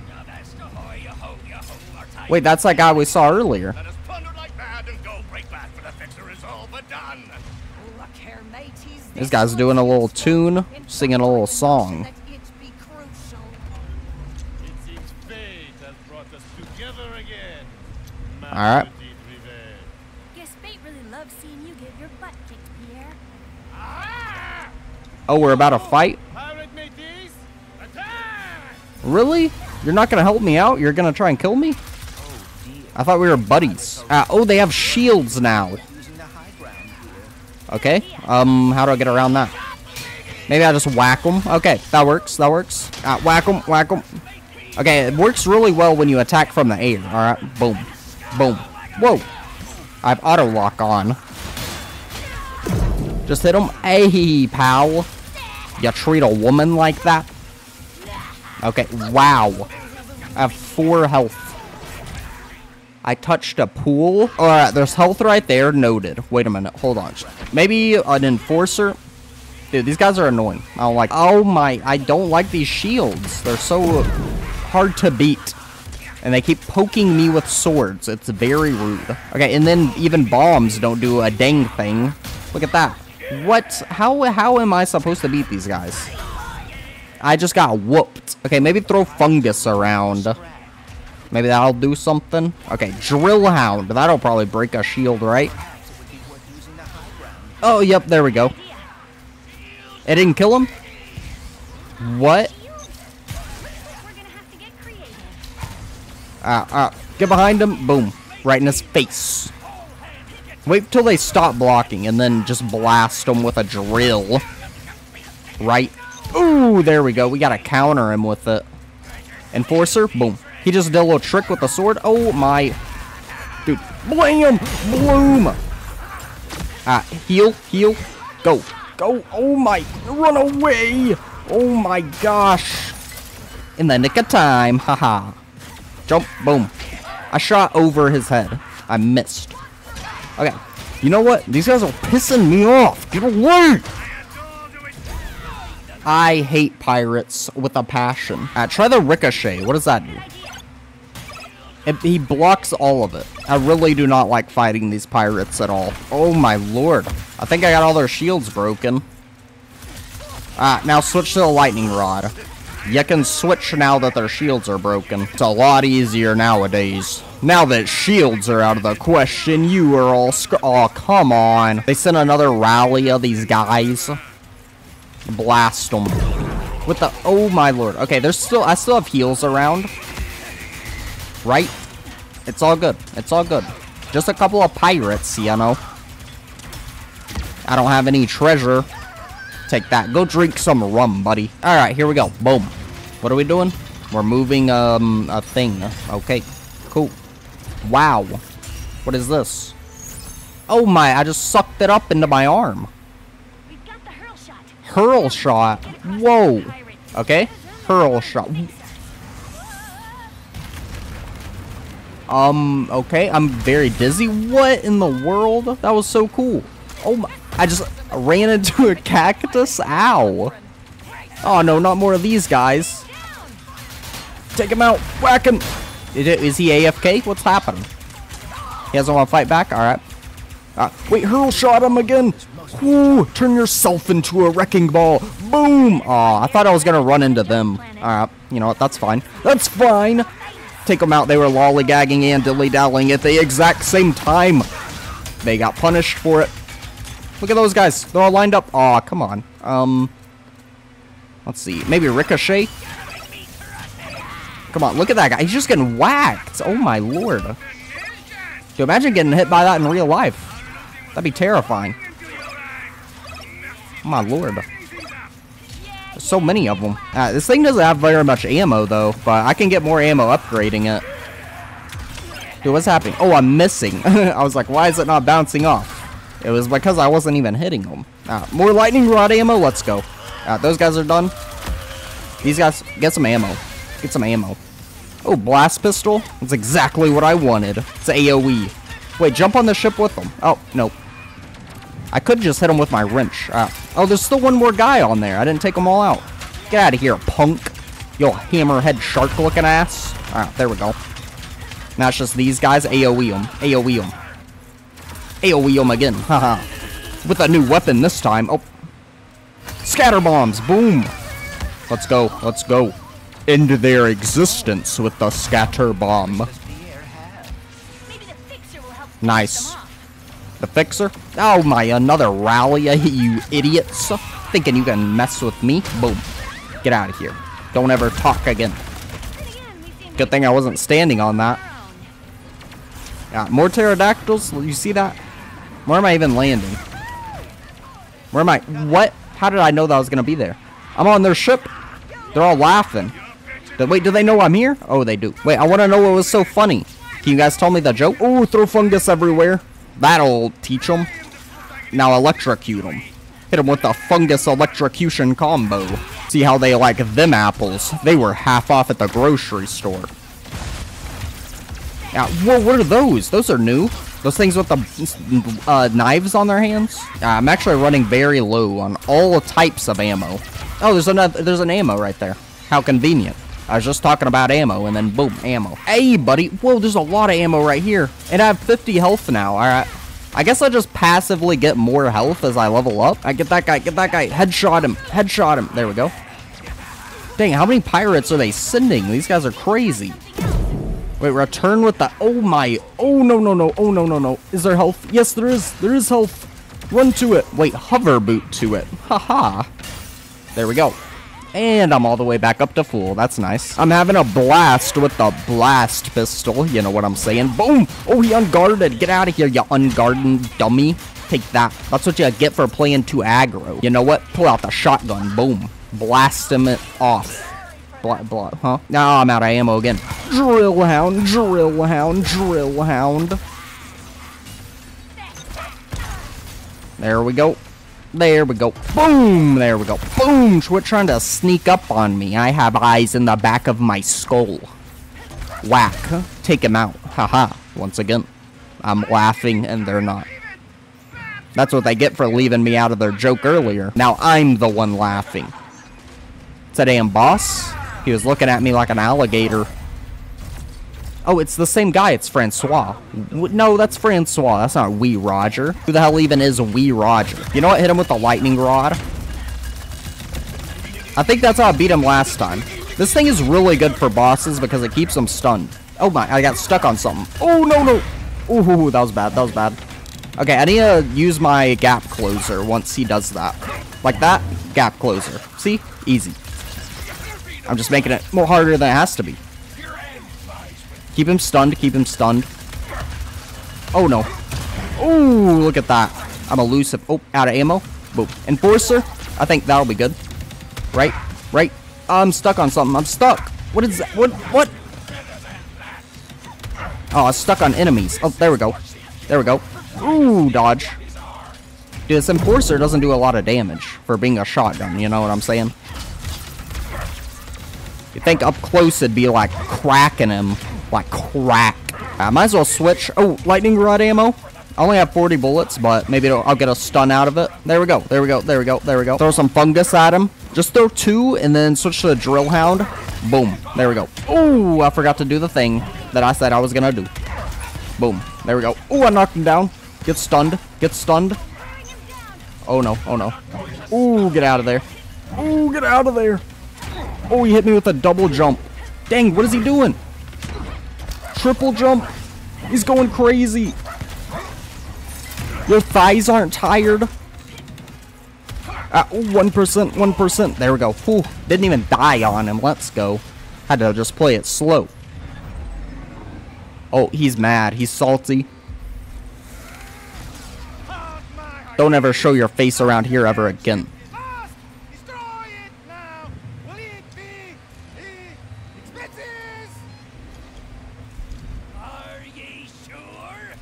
Wait, that's that guy we saw earlier. Let us plunder like mad and go break back for the fixer is all but done. Look here, mateys. This guy's doing a little tune, singing a little song. It be crucial. It seems fate has brought us together again. All right. Master Di Privé. Guess fate really loves seeing you get your butt kicked, Pierre. Oh, we're about to fight? Pirate mateys, attack! Really? You're not gonna help me out? You're gonna try and kill me? I thought we were buddies. Ah, oh, they have shields now. Okay. Um, how do I get around that? Maybe I just whack them. Okay, that works. That works. Uh, whack them. Whack them. Okay, it works really well when you attack from the air. All right. Boom. Boom. Whoa. I have auto lock on. Just hit him. Hey, pal. You treat a woman like that? Okay. Wow. I have four health. I touched a pool. Alright, there's health right there. Noted. Wait a minute. Hold on. Maybe an enforcer? Dude, these guys are annoying. I don't like... Oh my... I don't like these shields. They're so hard to beat. And they keep poking me with swords. It's very rude. Okay, and then even bombs don't do a dang thing. Look at that. What? How, how am I supposed to beat these guys? I just got whooped. Okay, maybe throw fungus around. Maybe that'll do something. Okay, drill hound. That'll probably break a shield, right? Oh, yep, there we go. It didn't kill him? What? To get. Ah, ah, get behind him. Boom. Right in his face. Wait till they stop blocking and then just blast them with a drill. Right? Ooh, there we go. We gotta counter him with it. Enforcer? Boom. He just did a little trick with the sword. Oh my. Dude. Blam! Bloom! Ah, heal, heal. Go. Go. Oh my. Run away! Oh my gosh. In the nick of time. Haha. Jump. Boom. I shot over his head. I missed. Okay. You know what? These guys are pissing me off. Get away! I hate pirates with a passion. Uh, try the ricochet. What does that do? It, he blocks all of it. I really do not like fighting these pirates at all. Oh my lord. I think I got all their shields broken. Ah, now switch to the lightning rod. You can switch now that their shields are broken. It's a lot easier nowadays. Now that shields are out of the question, you are all sc- Oh, come on. They sent another rally of these guys. Blast them. With the- Oh my lord. Okay, there's still- I still have heals around. Right? It's all good. It's all good. Just a couple of pirates, you know. I don't have any treasure. Take that. Go drink some rum, buddy. Alright, here we go. Boom. What are we doing? We're moving, um, a thing. Okay. Cool. Wow. What is this? Oh my, I just sucked it up into my arm. We've got the hurl shot. Hurl shot. Whoa. Okay. Hurl shot. Um, okay. I'm very dizzy. What in the world? That was so cool. Oh my. I just ran into a cactus. Ow. Oh no, not more of these guys. Take him out. Whack him. Is, it, is he AFK? What's happening? He doesn't want to fight back? Alright. Uh, wait, hurl shot him again. Ooh, turn yourself into a wrecking ball. Boom. Aw, I thought I was going to run into them. Alright, you know what? That's fine. That's fine. Take them out. They were lollygagging and dilly-dallying at the exact same time. They got punished for it. Look at those guys. They're all lined up. Aw, come on. Um, let's see. Maybe Ricochet? Come on, look at that guy. He's just getting whacked. Oh my lord. Can you imagine getting hit by that in real life? That'd be terrifying. Oh my lord. So many of them. Uh, this thing doesn't have very much ammo though, but I can get more ammo upgrading it. Dude, what's happening? Oh, I'm missing. <laughs> I was like, why is it not bouncing off? It was because I wasn't even hitting them. Uh, more lightning rod ammo. Let's go. Uh, those guys are done. These guys, get some ammo. Get some ammo. Oh, blast pistol. That's exactly what I wanted. It's AoE. Wait, jump on the ship with them. Oh, nope. I could just hit him with my wrench. Uh, oh, there's still one more guy on there. I didn't take them all out. Get out of here, punk. You hammerhead shark-looking ass. Alright, there we go. Now it's just these guys. AoE them. AoE them. AoE them again. <laughs> Haha. With a new weapon this time. Oh. Scatter bombs. Boom. Let's go. Let's go. End their existence with the scatter bomb. Maybe the fixer will help Nice. The fixer? Oh my, another rally, <laughs> you idiots. Thinking you can mess with me? Boom. Get out of here. Don't ever talk again. Good thing I wasn't standing on that. Yeah, more pterodactyls? You see that? Where am I even landing? Where am I? What? How did I know that I was going to be there? I'm on their ship. They're all laughing. Wait, do they know I'm here? Oh, they do. Wait, I want to know what was so funny. Can you guys tell me the joke? Oh, throw fungus everywhere. That'll teach them. Now electrocute them. Hit them with the fungus electrocution combo. See how they like them apples. They were half off at the grocery store. Yeah, whoa, what are those? Those are new. Those things with the uh, knives on their hands. I'm actually running very low on all types of ammo. Oh, there's another. There's an ammo right there. How convenient. I was just talking about ammo, and then boom, ammo. Hey, buddy. Whoa, there's a lot of ammo right here, and I have 50 health now. All right. I guess I just passively get more health as I level up. I get that guy. Get that guy. Headshot him. Headshot him. There we go. Dang, how many pirates are they sending? These guys are crazy. Wait, return with the. Oh my. Oh no no no. Oh no no no. Is there health? Yes, there is. There is health. Run to it. Wait, hover boot to it. Haha. There we go. And I'm all the way back up to full. That's nice. I'm having a blast with the blast pistol. You know what I'm saying? Boom. Oh, he unguarded. Get out of here, you unguarded dummy. Take that. That's what you get for playing too aggro. You know what? Pull out the shotgun. Boom. Blast him off. Blah, blah, huh? Now I'm out of ammo again. Drill hound, drill hound, drill hound. There we go. There we go. Boom! There we go. Boom! Quit trying to sneak up on me. I have eyes in the back of my skull. Whack. Take him out. Haha. Once again. I'm laughing and they're not. That's what they get for leaving me out of their joke earlier. Now I'm the one laughing. It's a damn boss. He was looking at me like an alligator. Oh, it's the same guy. It's Francois. No, that's Francois. That's not Wee Roger. Who the hell even is Wee Roger? You know what? Hit him with the lightning rod. I think that's how I beat him last time. This thing is really good for bosses because it keeps them stunned. Oh my, I got stuck on something. Oh, no, no. Ooh, that was bad. That was bad. Okay, I need to use my gap closer once he does that. Like that, gap closer. See? Easy. I'm just making it more harder than it has to be. Keep him stunned, keep him stunned. Oh no. Oh, look at that. I'm elusive. Oh, out of ammo. Boom. Enforcer. I think that'll be good. Right? Right? I'm stuck on something. I'm stuck. What is that? What? What? Oh, I'm stuck on enemies. Oh, there we go. There we go. Ooh, dodge. Dude, this Enforcer doesn't do a lot of damage for being a shotgun, you know what I'm saying? You think up close it'd be like cracking him. Like crack. I might as well switch. Oh, lightning rod ammo. I only have 40 bullets, but maybe I'll get a stun out of it. There we go. There we go. There we go. There we go. Throw some fungus at him. Just throw two and then switch to the drill hound. Boom. There we go. Oh, I forgot to do the thing that I said I was going to do. Boom. There we go. Oh, I knocked him down. Get stunned. Get stunned. Oh no. Oh no. Ooh, get out of there. Ooh, get out of there. Oh, he hit me with a double jump. Dang, what is he doing? Triple jump. He's going crazy. Your thighs aren't tired. Uh, 1%, 1%. There we go. Whew. Didn't even die on him. Let's go. Had to just play it slow. Oh, he's mad. He's salty. Don't ever show your face around here ever again. Fast! Destroy it now! Will it be the expenses? Are ye sure?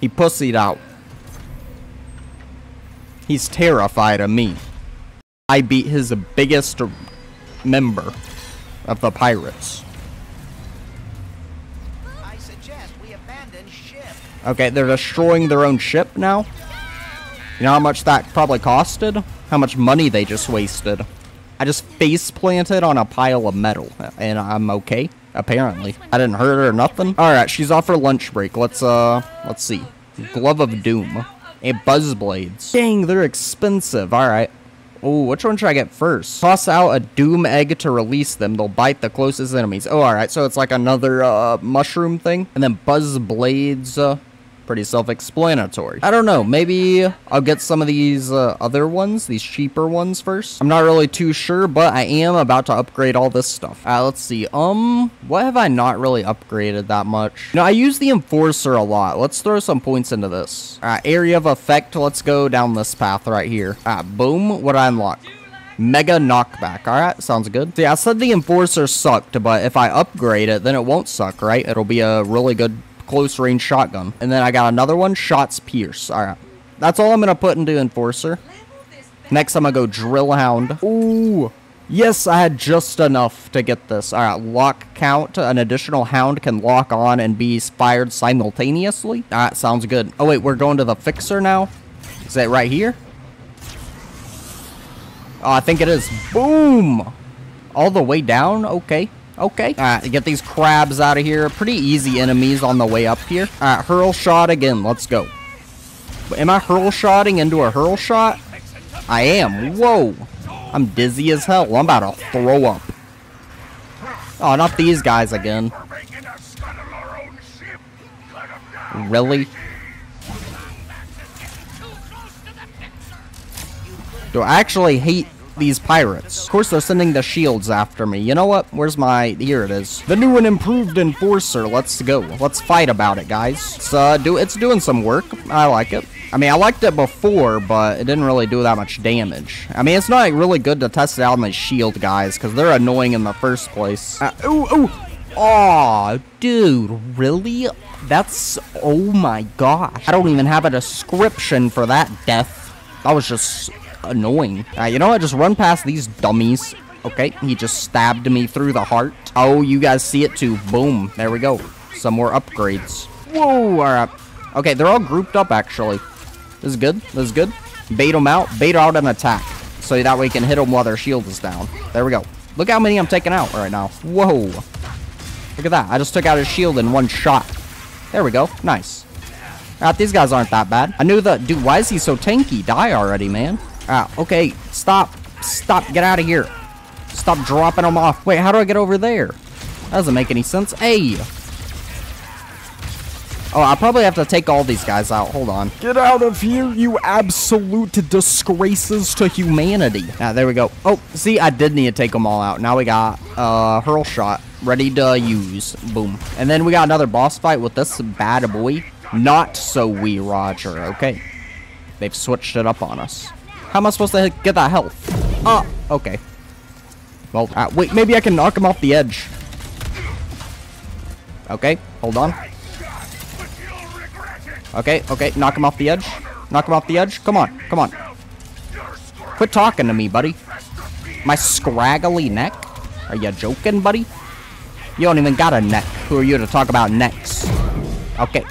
He pussied out. He's terrified of me. I beat his biggest member of the pirates. I suggest we abandon ship. Okay, they're destroying their own ship now. You know how much that probably costed? How much money they just wasted? I just face planted on a pile of metal, and I'm okay. Apparently, I didn't hurt her or nothing. All right, she's off her lunch break. Let's uh, let's see. Glove of Doom and Buzz Blades. Dang, they're expensive. All right. Oh, which one should I get first? Toss out a Doom egg to release them. They'll bite the closest enemies. Oh, all right. So it's like another uh, mushroom thing, and then Buzz Blades. Uh, pretty self-explanatory. I don't know, maybe I'll get some of these uh, other ones, these cheaper ones first. I'm not really too sure, but I am about to upgrade all this stuff. Uh, let's see, um, what have I not really upgraded that much? No, I use the Enforcer a lot. Let's throw some points into this. Uh, area of effect, let's go down this path right here. Uh, boom, what I unlock? Mega knockback. Alright, sounds good. See, I said the Enforcer sucked, but if I upgrade it, then it won't suck, right? It'll be a really good close range shotgun. And then I got another one, Shots Pierce. Alright. That's all I'm going to put into Enforcer. Next, I'm going to go Drill Hound. Ooh. Yes, I had just enough to get this. Alright, lock count. An additional hound can lock on and be fired simultaneously. Alright, sounds good. Oh, wait, we're going to the Fixer now? Is that right here? Oh, I think it is. Boom! All the way down? Okay. Okay. Alright, get these crabs out of here. Pretty easy enemies on the way up here. Alright, hurl shot again. Let's go. Am I hurl shotting into a hurl shot? I am. Whoa. I'm dizzy as hell. I'm about to throw up. Oh, not these guys again. Really? Do I actually hate these pirates? Of course, they're sending the shields after me. You know what? Where's my... Here it is. The new and improved Enforcer. Let's go. Let's fight about it, guys. It's, uh, do, it's doing some work. I like it. I mean, I liked it before, but it didn't really do that much damage. I mean, it's not really good to test it out on the shield guys, because they're annoying in the first place. Uh, ooh, ooh! Aw, dude, really? That's... Oh my gosh. I don't even have a description for that death. That was just annoying. Uh, you know what? Just run past these dummies. Okay, he just stabbed me through the heart. Oh, you guys see it too. Boom. There we go. Some more upgrades. Whoa, alright. Okay, they're all grouped up, actually. This is good. This is good. Bait them out. Bait out an attack. So that way we can hit them while their shield is down. There we go. Look how many I'm taking out right now. Whoa. Look at that. I just took out his shield in one shot. There we go. Nice. Ah, these guys aren't that bad. I knew that. Dude, why is he so tanky? Die already, man. Ah, okay. Stop. Stop. Get out of here. Stop dropping them off. Wait, how do I get over there? That doesn't make any sense. Hey. Oh, I'll probably have to take all these guys out. Hold on. Get out of here, you absolute disgraces to humanity. Ah, there we go. Oh, see, I did need to take them all out. Now we got uh, hurl shot ready to use. Boom. And then we got another boss fight with this bad boy. Not so wee Roger, okay? They've switched it up on us. How am I supposed to get that health? Oh, okay. Well, uh, wait, maybe I can knock him off the edge. Okay, hold on. Okay, okay, knock him off the edge. Knock him off the edge. Come on, come on. Quit talking to me, buddy. My scraggly neck? Are you joking, buddy? You don't even got a neck. Who are you to talk about necks? Okay.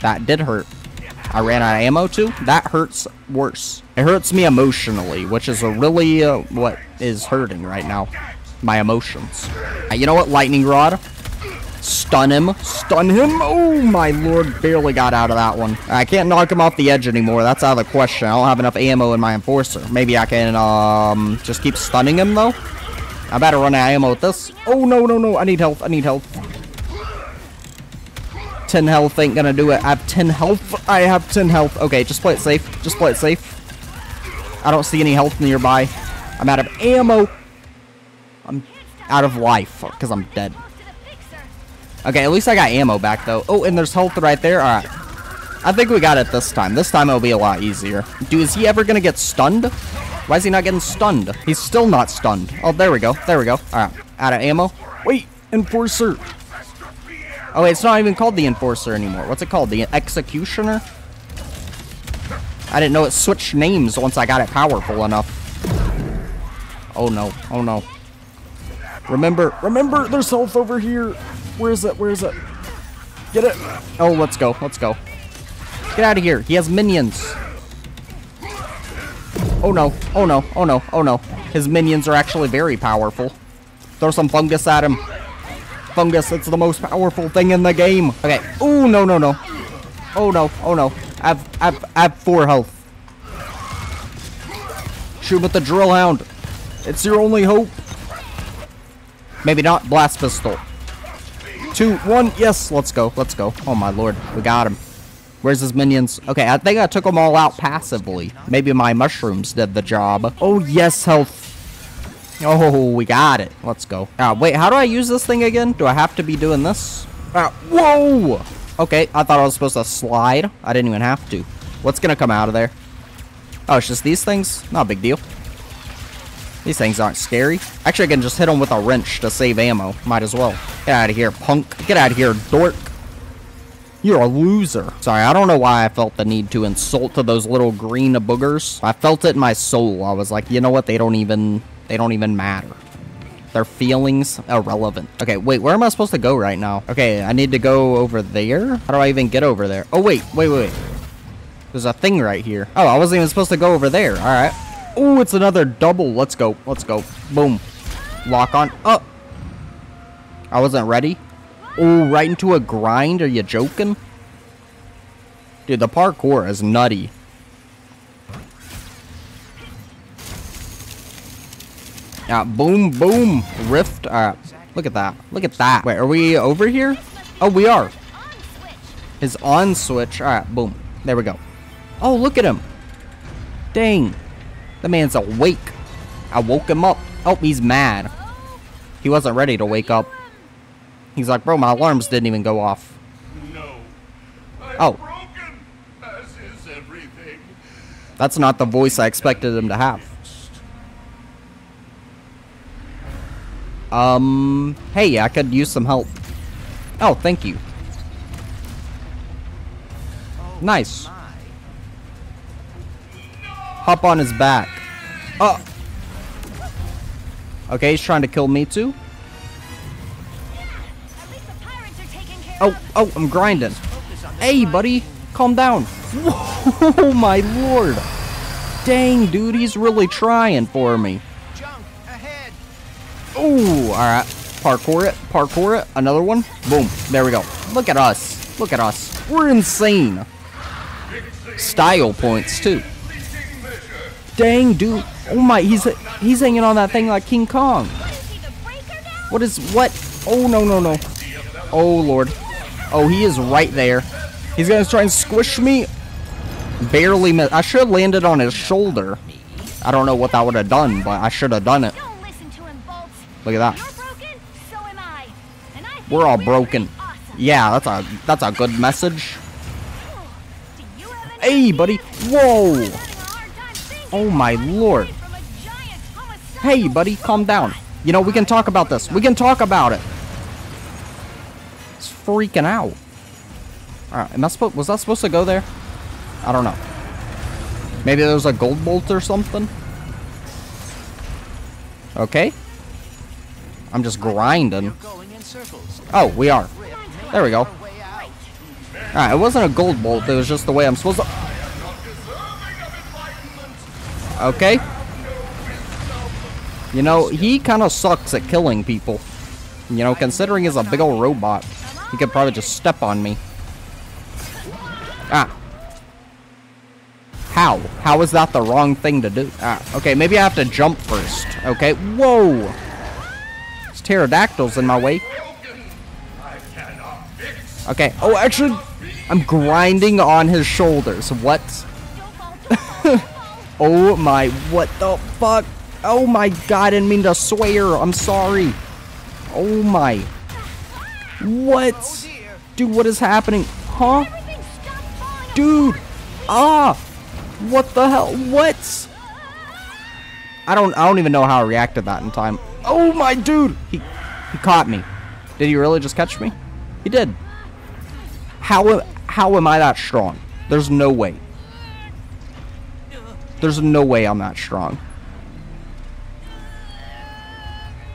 That did hurt. I ran out of ammo too? That hurts worse. It hurts me emotionally, which is a really uh, what is hurting right now. My emotions. Uh, you know what? Lightning Rod. Stun him. Stun him. Oh my lord. Barely got out of that one. I can't knock him off the edge anymore. That's out of the question. I don't have enough ammo in my Enforcer. Maybe I can um just keep stunning him though. I better run out of ammo with this. Oh, no, no, no. I need health. I need health. 10 health ain't gonna do it. I have 10 health. I have 10 health. Okay, just play it safe. Just play it safe. I don't see any health nearby. I'm out of ammo. I'm out of life because I'm dead. Okay, at least I got ammo back though. Oh, and there's health right there. All right. I think we got it this time. This time it'll be a lot easier. Dude, is he ever gonna get stunned? Why is he not getting stunned? He's still not stunned. Oh, there we go. There we go. All right. Out of ammo. Wait, enforcer. Oh, wait, it's not even called the enforcer anymore. What's it called? The executioner? I didn't know it switched names once I got it powerful enough. Oh no. Oh no. Remember, remember, there's health over here. Where is it? Where is it? Get it. Oh, let's go. Let's go. Get out of here. He has minions. Oh no. Oh no. Oh no. Oh no. His minions are actually very powerful. Throw some fungus at him. Fungus, it's the most powerful thing in the game. Okay. Oh no, no, no. Oh no. Oh no. I have, I have, I have four health. Shoot with the drill hound. It's your only hope. Maybe not. Blast pistol. Two, one. Yes, let's go. Let's go. Oh my lord. We got him. Where's his minions? Okay, I think I took them all out passively. Maybe my mushrooms did the job. Oh, yes, health. Oh, we got it. Let's go. Uh, wait, how do I use this thing again? Do I have to be doing this? Uh, whoa! Okay, I thought I was supposed to slide. I didn't even have to. What's gonna come out of there? Oh, it's just these things? Not a big deal. These things aren't scary. Actually, I can just hit them with a wrench to save ammo. Might as well. Get out of here, punk. Get out of here, dork. You're a loser. Sorry, I don't know why I felt the need to insult to those little green boogers. I felt it in my soul. I was like, you know what? They don't even, they don't even matter. Their feelings are irrelevant. Okay, wait, where am I supposed to go right now? Okay, I need to go over there. How do I even get over there? Oh, wait, wait, wait. There's a thing right here. Oh, I wasn't even supposed to go over there. All right. Oh, it's another double. Let's go. Let's go. Boom. Lock on. Oh. I wasn't ready. Oh, right into a grind? Are you joking? Dude, the parkour is nutty. Yeah, boom, boom. Rift. Alright. Look at that. Look at that. Wait, are we over here? Oh, we are. His on switch. Alright, boom. There we go. Oh, look at him. Dang. The man's awake. I woke him up. Oh, he's mad. He wasn't ready to wake up. He's like, bro, my alarms didn't even go off. No. Oh. broken, as is everything. That's not the voice I expected him to have. Um, hey, I could use some help. Oh, thank you. Nice. Hop on his back. Oh. Okay, he's trying to kill me too. Oh, oh, I'm grinding. Hey, buddy, calm down. <laughs> Oh my lord. Dang, dude, he's really trying for me. Ooh, alright. Parkour it, parkour it. Another one. Boom. There we go. Look at us. Look at us. We're insane. Style points, too. Dang, dude. Oh my, he's he's hanging on that thing like King Kong. What is, what? Oh, no, no, no. Oh, Lord. Oh, he is right there. He's gonna try and squish me. Barely missed. I should have landed on his shoulder. I don't know what that would have done, but I should have done it. Look at that. We're all broken. Yeah, that's a that's a good message. Hey, buddy. Whoa. Oh my lord. Hey, buddy, calm down. You know, we can talk about this. We can talk about it. It's freaking out. Alright, am I supposed was that supposed to go there? I don't know. Maybe there was a gold bolt or something? Okay. I'm just grinding. Oh, we are. There we go. Alright, it wasn't a gold bolt, it was just the way I'm supposed to... Okay. You know, he kind of sucks at killing people. You know, considering he's a big old robot, he could probably just step on me. Ah. How? How is that the wrong thing to do? Ah, okay, maybe I have to jump first. Okay, whoa! Pterodactyls in my way. Okay. Oh, actually, I'm grinding on his shoulders. What? <laughs> oh my, what the fuck? Oh my god, I didn't mean to swear. I'm sorry. Oh my. What? Dude, what is happening? Huh? Dude. Ah. What the hell? What? I don't I don't even know how I reacted that in time. Oh my dude. He he caught me. Did he really just catch me? He did. How how am I that strong? There's no way. There's no way I'm that strong.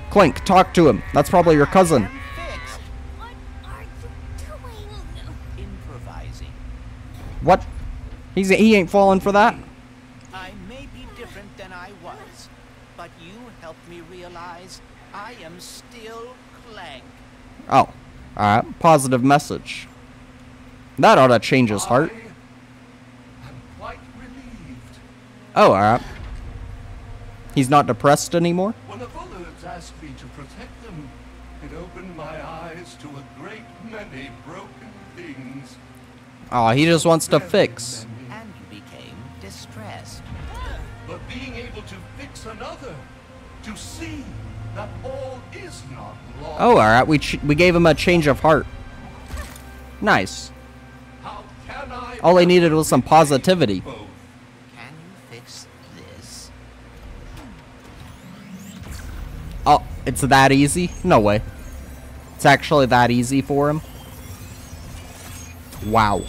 Clink, talk to him. That's probably your cousin. What are you doing? Improvising. What? He's he ain't falling for that. I may be different than I was, but you helped me realize I am still Clank. Oh, alright. Positive message. That ought to change his heart. I am quite relieved. Oh, alright. He's not depressed anymore? When the Vullards asked me to protect them, it opened my eyes to a great many broken things. Oh, he just wants to fix. Oh, alright. We ch we gave him a change of heart. Nice. How can I All he needed was some positivity. Can you fix this? Oh, it's that easy? No way. It's actually that easy for him? Wow.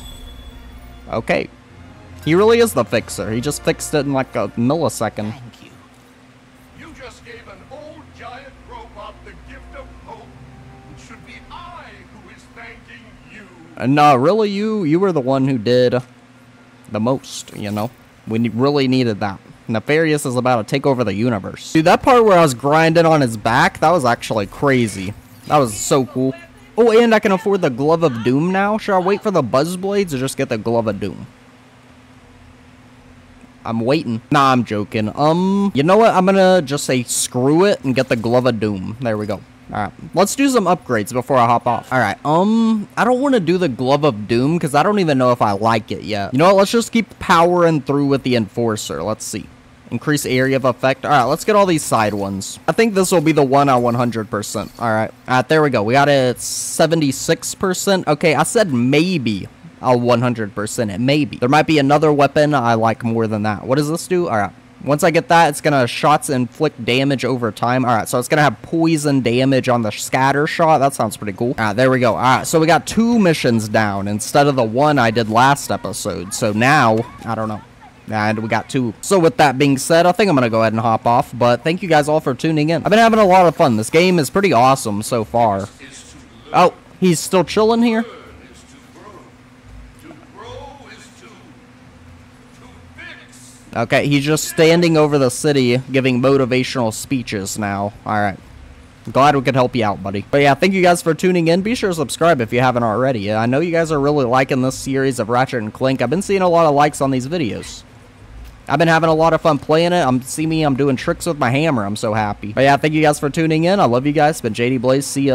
Okay. He really is the fixer. He just fixed it in like a millisecond. Just gave an old giant robot the gift of hope. It should be I who is thanking you. And uh, really, you you were the one who did the most, you know? We really needed that. Nefarious is about to take over the universe. Dude, that part where I was grinding on his back, that was actually crazy. That was so cool. Oh, and I can afford the Glove of Doom now? Should I wait for the Buzz Blades or just get the Glove of Doom? I'm waiting. Nah, I'm joking. Um, you know what? I'm gonna just say screw it and get the Glove of Doom. There we go. Alright, let's do some upgrades before I hop off. Alright, um, I don't want to do the Glove of Doom because I don't even know if I like it yet. You know what? Let's just keep powering through with the Enforcer. Let's see. Increase area of effect. Alright, let's get all these side ones. I think this will be the one on 100%. Alright, alright, there we go. We got it 76%. Okay, I said maybe I'll 100% it. Maybe. There might be another weapon I like more than that. What does this do? Alright. Once I get that, it's gonna shots inflict damage over time. Alright, so it's gonna have poison damage on the scatter shot. That sounds pretty cool. Alright, there we go. Alright, so we got two missions down instead of the one I did last episode. So now, I don't know. And we got two. So with that being said, I think I'm going to go ahead and hop off. But thank you guys all for tuning in. I've been having a lot of fun. This game is pretty awesome so far. To Oh, he's still chilling here? is to grow. To grow is to to fix. Okay, he's just standing over the city giving motivational speeches now. Alright. Glad we could help you out, buddy. But yeah, thank you guys for tuning in. Be sure to subscribe if you haven't already. I know you guys are really liking this series of Ratchet and Clank. I've been seeing a lot of likes on these videos. I've been having a lot of fun playing it. I'm see me, I'm doing tricks with my hammer. I'm so happy. But yeah, thank you guys for tuning in. I love you guys. It's Been JD Blaze. See ya.